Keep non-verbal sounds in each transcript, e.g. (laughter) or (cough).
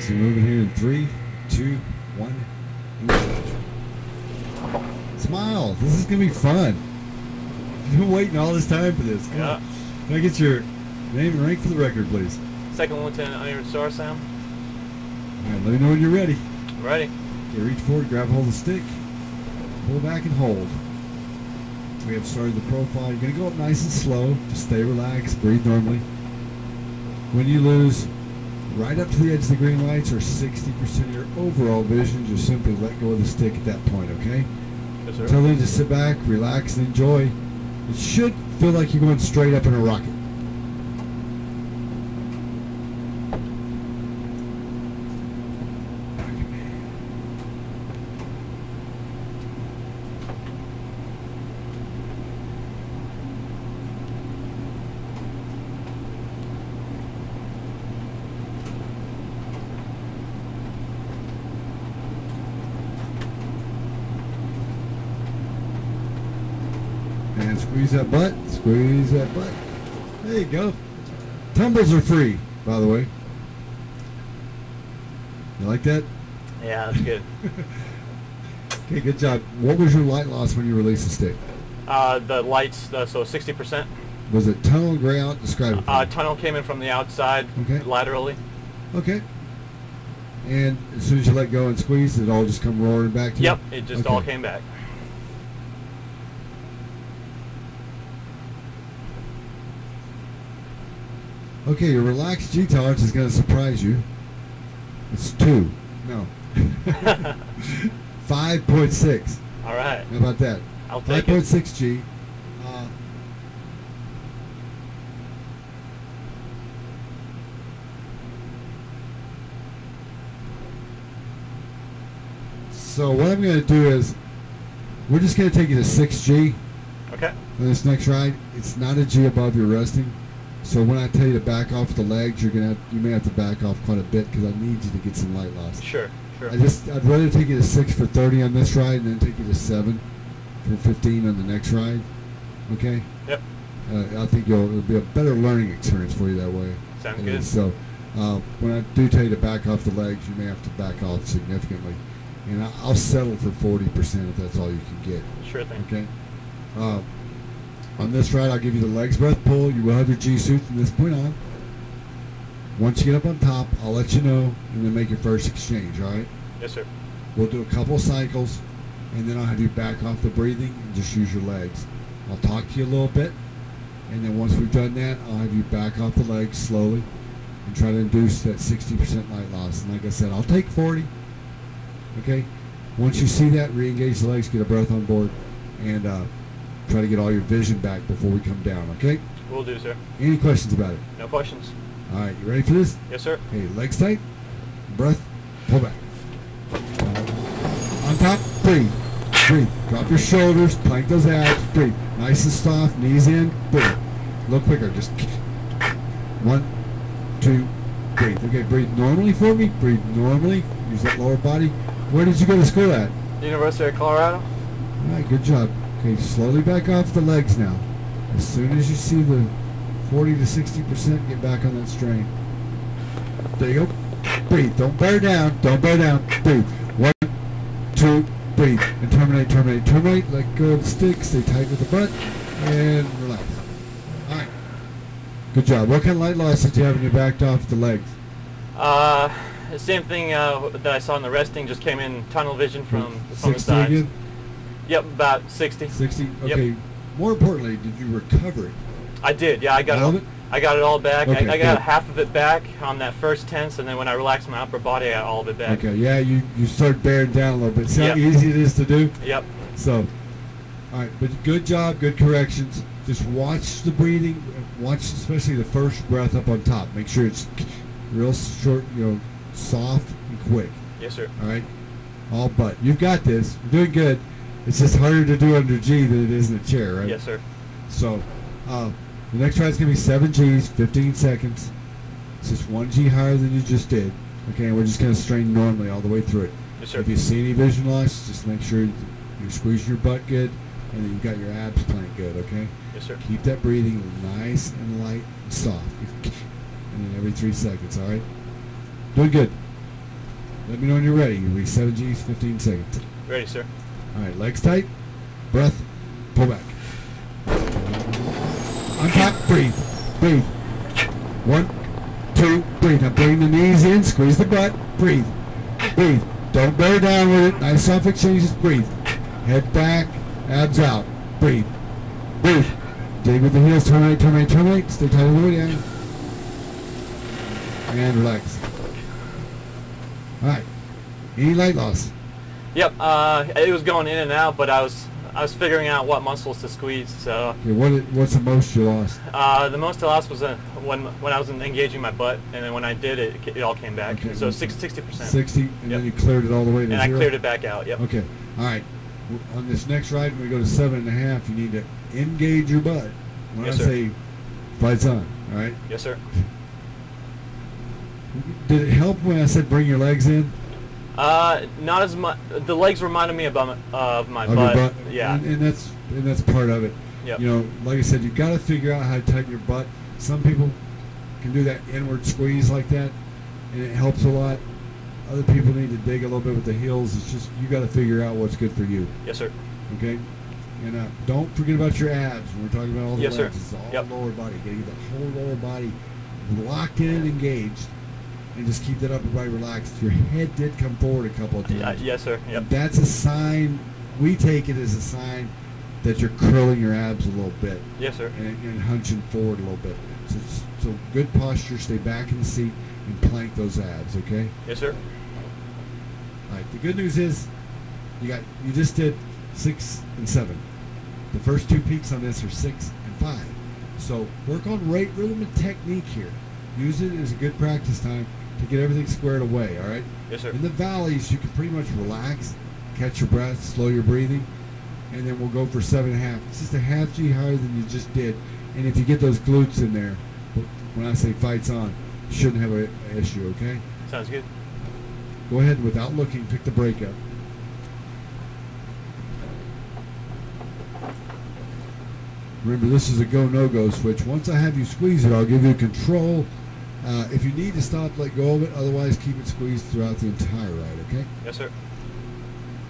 six. You're moving here in three, two, one. engage. Smile. This is gonna be fun. You've been waiting all this time for this. Come Yeah. on. Can I get your name and rank for the record, please? Second Lieutenant Iron Star Sam. All right, let me know when you're ready. Ready? Okay, reach forward, grab hold of the stick, pull back and hold. We have started the profile. You're gonna go up nice and slow. Just stay relaxed, breathe normally. When you lose right up to the edge of the green lights or 60% of your overall vision, just simply let go of the stick at that point, okay? Yes, sir. Until then, just sit back, relax, and enjoy. It should feel like you're going straight up in a rocket. And squeeze that butt, squeeze that butt. There you go. Tumbles are free, by the way. You like that? Yeah, that's good. (laughs) Okay, good job. What was your light loss when you released the stick? Uh, the lights, uh, so 60%. Was it tunnel, gray out? Describe it. Uh, tunnel came in from the outside, Okay. laterally. Okay. And as soon as you let go and squeeze, it all just come roaring back to you? Yep, it just all came back. Okay, your relaxed G tolerance is going to surprise you. It's two. No. (laughs) 5.6. All right. How about that? I'll take it. 5.6 G. Uh, so what I'm going to do is, we're just going to take you to 6G Okay. for this next ride. It's not a G above your resting. So when I tell you to back off the legs, you're gonna have, you may have to back off quite a bit because I need you to get some light loss. Sure, sure. I just I'd rather take you to six for thirty on this ride and then take you to seven for fifteen on the next ride. Okay. Yep. Uh, I think you'll, it'll be a better learning experience for you that way. Sounds It good. So uh, when I do tell you to back off the legs, you may have to back off significantly, and I, I'll settle for forty percent if that's all you can get. Sure thing. Okay. Uh, on this ride, I'll give you the legs breath pull. You will have your G suit from this point on. Once you get up on top, I'll let you know, and then make your first exchange. All right. Yes, sir. We'll do a couple cycles, and then I'll have you back off the breathing and just use your legs. I'll talk to you a little bit, and then once we've done that, I'll have you back off the legs slowly and try to induce that 60% light loss. And like I said, I'll take 40. Okay? Once you see that, re-engage the legs, get a breath on board, and uh, try to get all your vision back before we come down. Okay? Will do, sir. Any questions about it? No questions. All right, you ready for this? Yes, sir. Okay, legs tight, breath, pull back. On top, breathe. Breathe. Drop your shoulders, plank those abs, breathe. Nice and soft, knees in, breathe. A little quicker, just one, two, breathe. Okay, breathe normally for me. Breathe normally. Use that lower body. Where did you go to school at? University of Colorado. All right, good job. Okay, slowly back off the legs now. As soon as you see the 40 to 60%, get back on that strain. There you go. Breathe. Don't bear down. Don't bear down. Breathe. One, two, breathe. And terminate, terminate, terminate. Let go of the stick. Stay tight with the butt. And relax. All right. Good job. What kind of light loss did you have when you backed off the legs? Uh, the same thing uh, that I saw in the resting just came in tunnel vision from, from the 60 sides. again? Yep, about 60. 60? Yep. Okay. More importantly, did you recover it? I did, yeah. I got All it. it? I got it all back. Okay, I, I got good. half of it back on that first tense, and then when I relaxed my upper body, I got all of it back. Okay, yeah, you, you start bearing down a little bit. See how Yep. easy it is to do? Yep. So, all right, but good job, good corrections. Just watch the breathing. Watch especially the first breath up on top. Make sure it's real short, you know, soft and quick. Yes, sir. All right, all but you've got this. You're doing good. It's just harder to do under G than it is in a chair, right? Yes, sir. So, uh, the next try is gonna be seven G's, 15 seconds. It's just one G higher than you just did. Okay, and we're just gonna strain normally all the way through it. Yes, sir. If you see any vision loss, just make sure you squeeze your butt good, and then you've got your abs playing good. Okay. Yes, sir. Keep that breathing nice and light and soft, (laughs) and then every three seconds. All right. Doing good. Let me know when you're ready. Release seven G's, 15 seconds. Ready, sir. All right, legs tight, breath, pull back. On top, breathe, breathe. One, two, breathe. Now bring the knees in, squeeze the butt, breathe, breathe. Don't bear down with it. Nice soft exchanges, breathe. Head back, abs out, breathe, breathe. Dig with the heels, turn right, turn right, turn right. Stay tight all the way down. And relax. All right. Any light loss? Yep. Uh, it was going in and out, but I was I was figuring out what muscles to squeeze. So Okay, what what's the most you lost? uh, the most I lost was uh, when when I was engaging my butt, and then when I did it, it all came back. Okay. So six, 60 percent. 60, and Yep. then you cleared it all the way to And I cleared it back out. Yep. Okay, all right. On this next ride, when we go to seven and a half, you need to engage your butt. When Yes, I sir. say fight's on, all right? Yes, sir. Did it help when I said bring your legs in? Uh, not as much. The legs reminded me about my, uh, of my of butt. butt? Yeah. And, and that's and that's part of it. Yep. You know, like I said, you got to figure out how to tighten your butt. Some people can do that inward squeeze like that, and it helps a lot. Other people need to dig a little bit with the heels. It's just you got to figure out what's good for you. yes, sir. Okay? And uh, don't forget about your abs when we're talking about all the Yes, sir. It's all Yep. lower body. You gotta get the whole lower body locked in and engaged. And just keep that upper body relaxed. Your head did come forward a couple of times. Uh, yes, sir. Yep. That's a sign, we take it as a sign that you're curling your abs a little bit Yes, sir. and, and hunching forward a little bit. So, so good posture, stay back in the seat, and plank those abs, okay? Yes, sir. All right. The good news is, you got you just did six and seven. The first two peaks on this are six and five. So work on rate, rhythm, and technique here. Use it as a good practice time to get everything squared away. All right. Yes, sir. In the valleys, you can pretty much relax, catch your breath, slow your breathing, and then we'll go for seven and a half. It's just a half G higher than you just did. And if you get those glutes in there, when I say fights on, you shouldn't have an issue. Okay. Sounds good. Go ahead and without looking, pick the brake up. Remember, this is a go no go switch. Once I have you squeeze it, I'll give you control. Uh, if you need to stop, let go of it. Otherwise, keep it squeezed throughout the entire ride. Okay. Yes, sir.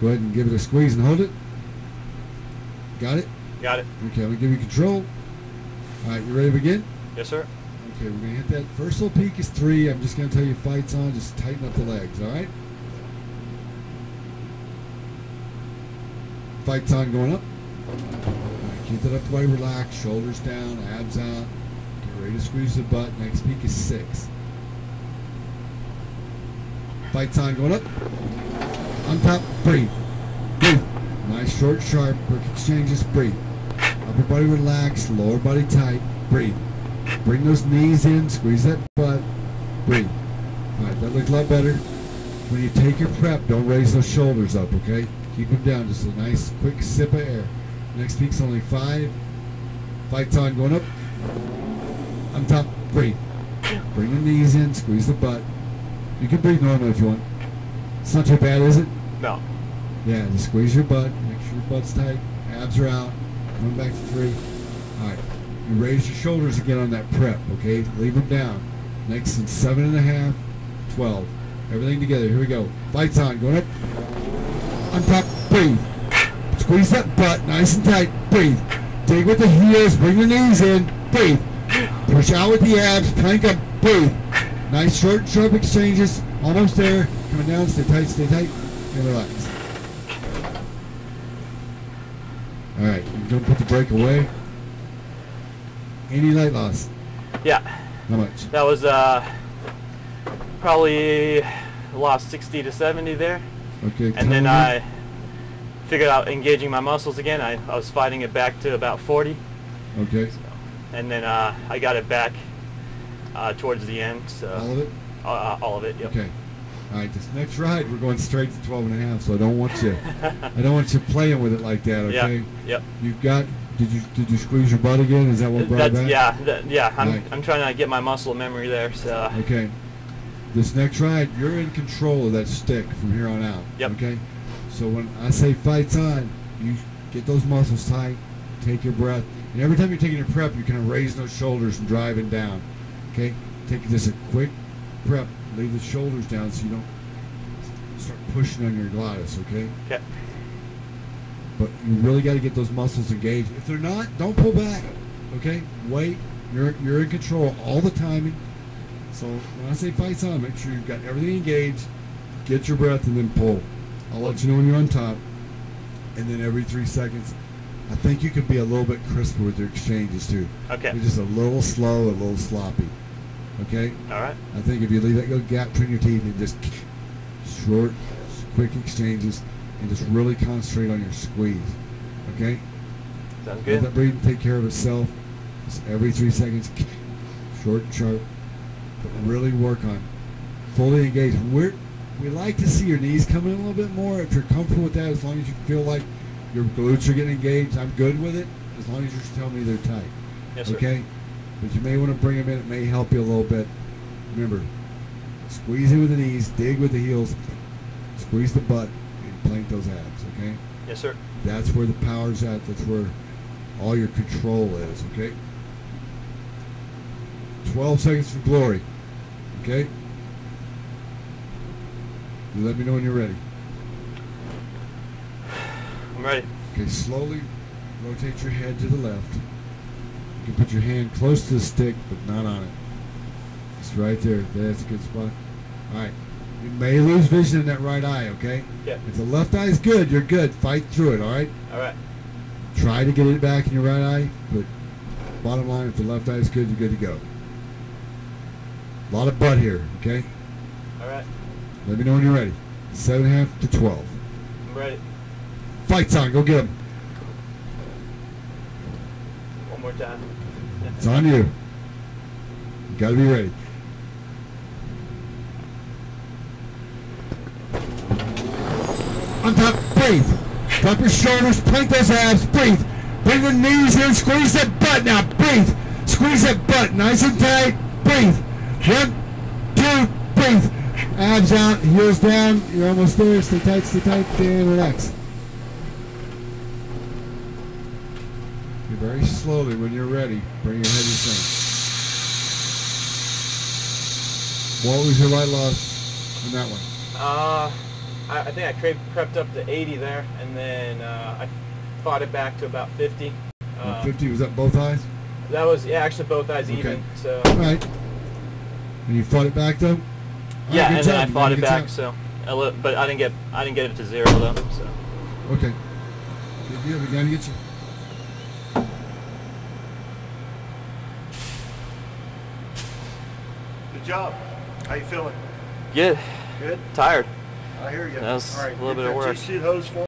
Go ahead and give it a squeeze and hold it. Got it? Got it. Okay, I'm gonna give you control. All right, you ready to begin? Yes, sir. Okay, we're gonna hit that. First little peak is three. I'm just gonna tell you fights on. Just tighten up the legs. All right. Fights on going up. Right, keep that up the way. Relax. Shoulders down. Abs out. Ready to squeeze the butt. Next peak is six. Fights time going up. On top. Breathe. Breathe. Nice short, sharp, quick exchanges. Breathe. Upper body relaxed. Lower body tight. Breathe. Bring those knees in, squeeze that butt, breathe. All right, that looks a lot better. When you take your prep, don't raise those shoulders up, okay? Keep them down, just a nice quick sip of air. Next peak's only five. Fights time going up. On top, breathe. Bring the knees in, squeeze the butt. You can breathe normally if you want. It's not too bad, is it? No. Yeah, just squeeze your butt. Make sure your butt's tight. Abs are out. Coming back to three. All right. You raise your shoulders again on that prep, okay? Leave them down. Next in seven and a half, twelve. Everything together. Here we go. Fights on. Going up. On top. Breathe. Squeeze that butt nice and tight. Breathe. Dig with the heels. Bring the knees in. Breathe. Push out with the abs. Plank up. Breathe. Nice short, sharp exchanges. Almost there. Coming down. Stay tight. Stay tight. And relax. All right. You don't put the brake away. Any light loss? Yeah. How much? That was uh probably lost 60 to 70 there, Okay. and then me. I figured out engaging my muscles again. I, I was fighting it back to about 40, Okay. And then uh, I got it back uh, towards the end. So All of it? Uh, uh, all of it. Yep. Okay. All right. This next ride, we're going straight to 12 and a half, so I don't want you. I don't want you playing with it like that. (laughs) Okay. Yeah. Yep. You've got. Did you did you squeeze your butt again? Is that what brought it back? yeah. That, yeah. I'm Right. I'm trying to get my muscle memory there. So Okay. This next ride, you're in control of that stick from here on out. Yep. Okay. So when I say fights on, you get those muscles tight, take your breath, and every time you're taking your prep, you kind of raise those shoulders and driving down. Okay. Take just a quick prep, leave the shoulders down so you don't start pushing on your glottis, okay? Okay. But you really got to get those muscles engaged. If they're not, don't pull back. Okay, wait. You're you're in control all the timing. So when I say fights on, make sure you've got everything engaged. Get your breath and then pull. I'll let you know when you're on top. And then every three seconds, I think you can be a little bit crisper with your exchanges too. Okay. You're just a little slow, a little sloppy. Okay. All right. I think if you leave that little gap between your teeth and just short, quick exchanges, and just really concentrate on your squeeze. Okay? Sounds good. Let that breathing take care of itself. Just every three seconds, short and sharp. But really work on fully engaged. We're, we like to see your knees come in a little bit more. If you're comfortable with that, as long as you feel like your glutes are getting engaged, I'm good with it. As long as you're telling me they're tight. Yes, sir. Okay? But you may want to bring them in. It may help you a little bit. Remember, squeeze it with the knees, dig with the heels, squeeze the butt, and plank those abs. Okay? Yes, sir. That's where the power's at. That's where all your control is. Okay? 12 seconds for glory. Okay? You let me know when you're ready. I'm ready. Okay, slowly rotate your head to the left. You can put your hand close to the stick, but not on it. It's right there. That's a good spot. All right. You may lose vision in that right eye, okay? Yeah. If the left eye is good, you're good. Fight through it, all right? All right. Try to get it back in your right eye, but bottom line, if the left eye is good, you're good to go. A lot of butt here, okay? All right. Let me know when you're ready. Seven and a half to 12. I'm ready. Fight's on. Go get him. One more time. It's on you. You got to be ready. On top, breathe. Drop your shoulders, plank those abs, breathe. Bring the knees in, squeeze that butt now, breathe. Squeeze that butt, nice and tight, breathe. One, two, breathe. Abs out, heels down, you're almost there, stay tight, stay tight, and relax. You very slowly, when you're ready, bring your heavy strength. What was your light loss on that one? Uh, I, I think I crept, crept up to 80 there, and then uh, I fought it back to about 50. Uh, 50, was that both eyes? That was yeah, actually both eyes Okay. even. So All right. And you fought it back though? Right, yeah, good and job. then I fought it back. job. So, a but I didn't get I didn't get it to zero though. So Okay. Good deal. We got to get you. Good job. How you feeling? good, Good. tired. I hear you. That was All right, a little bit of work. G-suit hose for